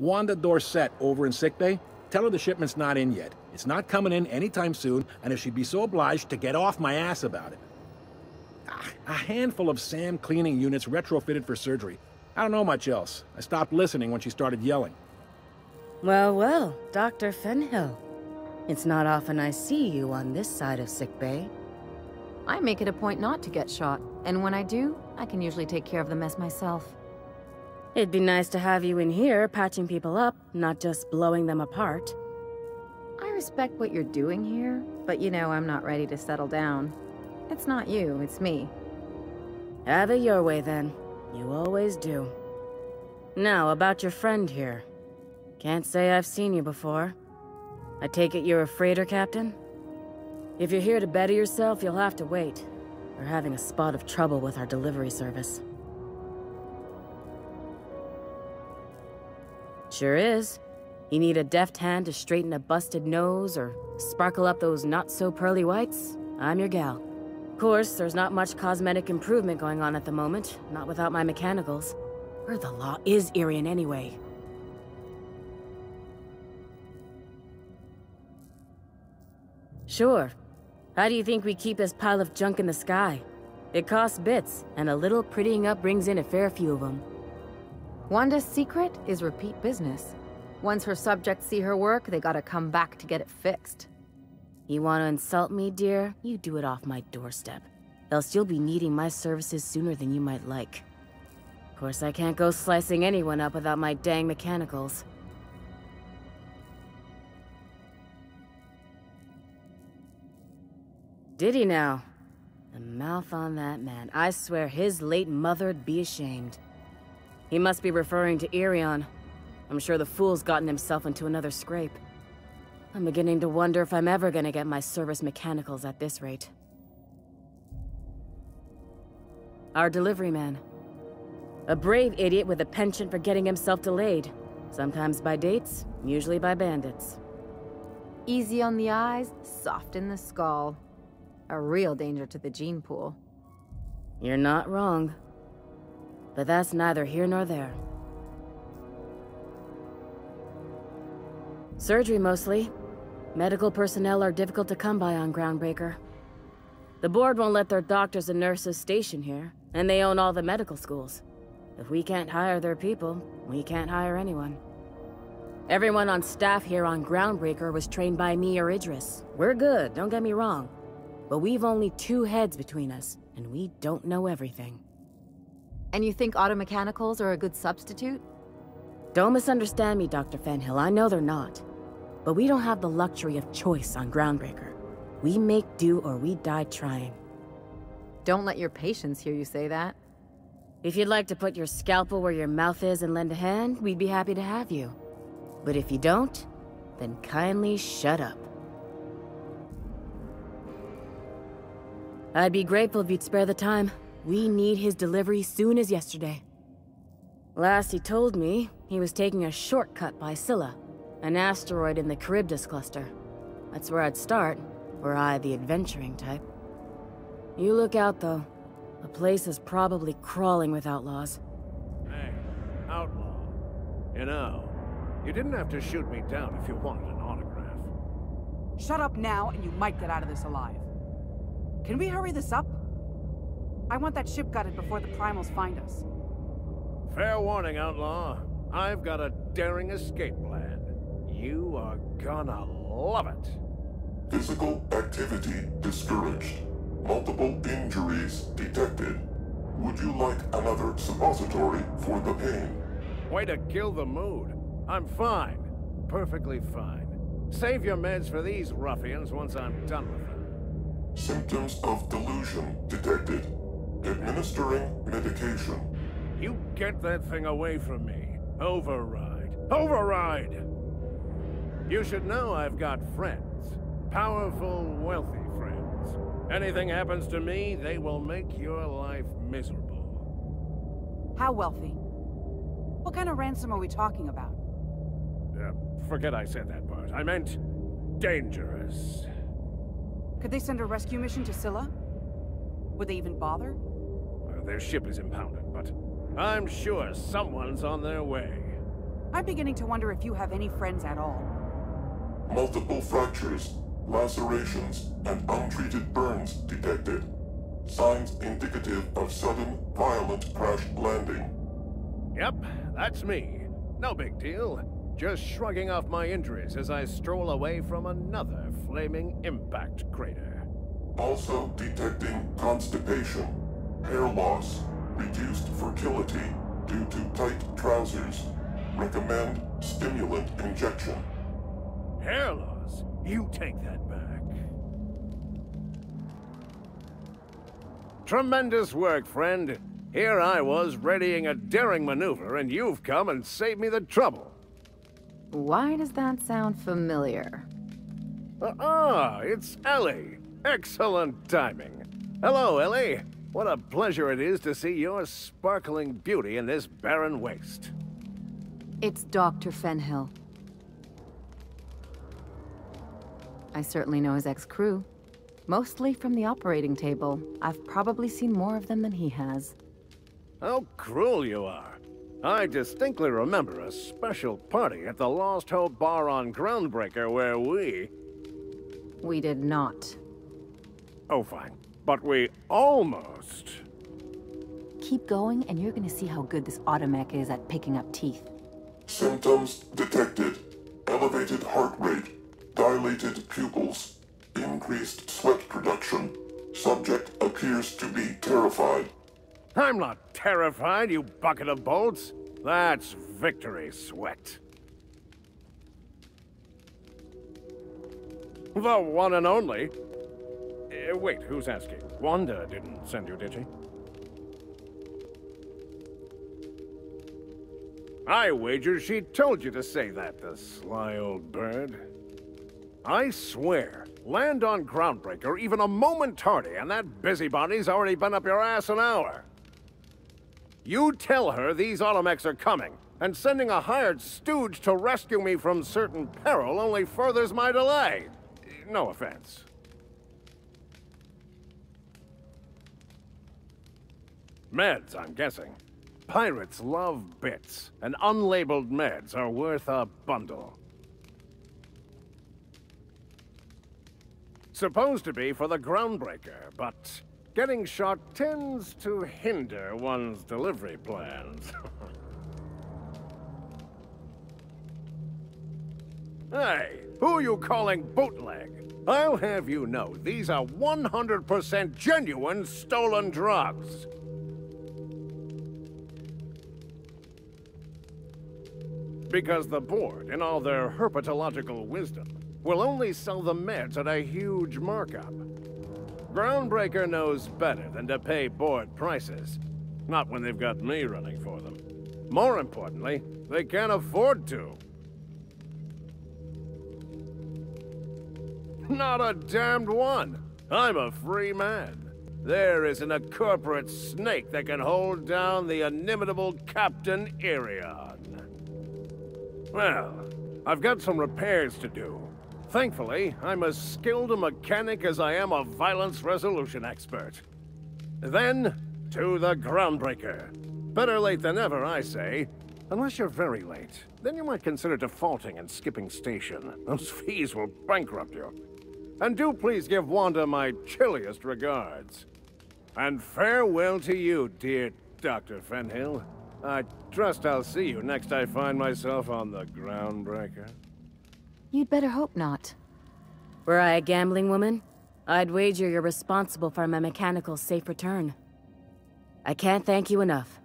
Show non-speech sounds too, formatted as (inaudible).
Wanda Dorsett over in sickbay? Tell her the shipment's not in yet. It's not coming in anytime soon, and if she'd be so obliged to get off my ass about it. Ah, a handful of SAM cleaning units retrofitted for surgery. I don't know much else. I stopped listening when she started yelling. Well, well, Dr. Fenhill. It's not often I see you on this side of sickbay. I make it a point not to get shot, and when I do, I can usually take care of the mess myself. It'd be nice to have you in here patching people up, not just blowing them apart. I respect what you're doing here, but you know I'm not ready to settle down. It's not you, it's me. Have it your way then. You always do. Now, about your friend here. Can't say I've seen you before. I take it you're a freighter captain? If you're here to better yourself, you'll have to wait. We're having a spot of trouble with our delivery service. Sure is. You need a deft hand to straighten a busted nose or sparkle up those not-so-pearly whites? I'm your gal. Of course, there's not much cosmetic improvement going on at the moment, not without my mechanicals. Where the law is Irion anyway? Sure. How do you think we keep this pile of junk in the sky? It costs bits, and a little prettying up brings in a fair few of them. Wanda's secret is repeat business. Once her subjects see her work, they gotta come back to get it fixed. You want to insult me, dear? You do it off my doorstep. Else you'll be needing my services sooner than you might like. Of course, I can't go slicing anyone up without my dang mechanicals. Did he now? The mouth on that man. I swear his late mother'd be ashamed. He must be referring to Irion. I'm sure the fool's gotten himself into another scrape. I'm beginning to wonder if I'm ever gonna get my service mechanicals at this rate. Our delivery man. A brave idiot with a penchant for getting himself delayed. Sometimes by dates, usually by bandits. Easy on the eyes, soft in the skull. A real danger to the gene pool. You're not wrong. But that's neither here nor there. Surgery mostly. Medical personnel are difficult to come by on Groundbreaker. The board won't let their doctors and nurses station here, and they own all the medical schools. If we can't hire their people, we can't hire anyone. Everyone on staff here on Groundbreaker was trained by me or Idris. We're good, don't get me wrong. But we've only two heads between us, and we don't know everything. And you think auto mechanicals are a good substitute? Don't misunderstand me, Dr. Fenhill. I know they're not. But we don't have the luxury of choice on Groundbreaker. We make do or we die trying. Don't let your patients hear you say that. If you'd like to put your scalpel where your mouth is and lend a hand, we'd be happy to have you. But if you don't, then kindly shut up. I'd be grateful if you'd spare the time. We need his delivery soon as yesterday. Last he told me, he was taking a shortcut by Scylla, an asteroid in the Charybdis cluster. That's where I'd start, were I the adventuring type. You look out, though. The place is probably crawling with outlaws. Hey, outlaw. You know, you didn't have to shoot me down if you wanted an autograph. Shut up now, and you might get out of this alive. Can we hurry this up? I want that ship gutted before the primals find us. Fair warning, outlaw. I've got a daring escape plan. You are gonna love it. Physical activity discouraged. Multiple injuries detected. Would you like another suppository for the pain? Way to kill the mood. I'm fine. Perfectly fine. Save your meds for these ruffians once I'm done with them. Symptoms of delusion detected. Administering medication. You get that thing away from me. Override. Override! You should know I've got friends. Powerful, wealthy friends. Anything happens to me, they will make your life miserable. How wealthy? What kind of ransom are we talking about? Uh, forget I said that part. I meant dangerous. Could they send a rescue mission to Scylla? Would they even bother? Their ship is impounded, but I'm sure someone's on their way. I'm beginning to wonder if you have any friends at all. Multiple fractures, lacerations, and untreated burns detected. Signs indicative of sudden, violent crash landing. Yep, that's me. No big deal. Just shrugging off my injuries as I stroll away from another flaming impact crater. Also detecting constipation, hair loss, reduced fertility due to tight trousers. Recommend stimulant injection. Hair loss? You take that back. Tremendous work, friend. Here I was readying a daring maneuver, and you've come and saved me the trouble. Why does that sound familiar? Uh, ah, it's Ellie. Excellent timing. Hello, Ellie. What a pleasure it is to see your sparkling beauty in this barren waste. It's Dr. Fenhill. I certainly know his ex-crew. Mostly from the operating table. I've probably seen more of them than he has. How cruel you are. I distinctly remember a special party at the Lost Hope Bar on Groundbreaker where we... We did not. Oh, fine. But we almost... Keep going, and you're gonna see how good this automech is at picking up teeth. Symptoms detected. Elevated heart rate, dilated pupils, increased sweat production. Subject appears to be terrified. I'm not terrified, you bucket of bolts. That's victory sweat. The one and only. Uh, wait, who's asking? Wanda didn't send you, did she? I wager she told you to say that, the sly old bird. I swear, land on Groundbreaker even a moment tardy, and that busybody's already been up your ass an hour. You tell her these automechs are coming, and sending a hired stooge to rescue me from certain peril only furthers my delay. No offense. Meds, I'm guessing. Pirates love bits, and unlabeled meds are worth a bundle. Supposed to be for the Groundbreaker, but getting shot tends to hinder one's delivery plans. (laughs) hey, who are you calling bootleg? I'll have you know, these are 100% genuine stolen drugs. Because the board, in all their herpetological wisdom, will only sell the meds at a huge markup. Groundbreaker knows better than to pay board prices. Not when they've got me running for them. More importantly, they can't afford to. Not a damned one. I'm a free man. There isn't a corporate snake that can hold down the inimitable Captain Irion. Well, I've got some repairs to do. Thankfully, I'm as skilled a mechanic as I am a violence resolution expert. Then, to the Groundbreaker. Better late than ever, I say. Unless you're very late. Then you might consider defaulting and skipping station. Those (laughs) fees will bankrupt you. And do please give Wanda my chilliest regards. And farewell to you, dear Dr. Fenhill. I trust I'll see you next I find myself on the Groundbreaker. You'd better hope not. Were I a gambling woman, I'd wager you're responsible for my mechanical safe return. I can't thank you enough.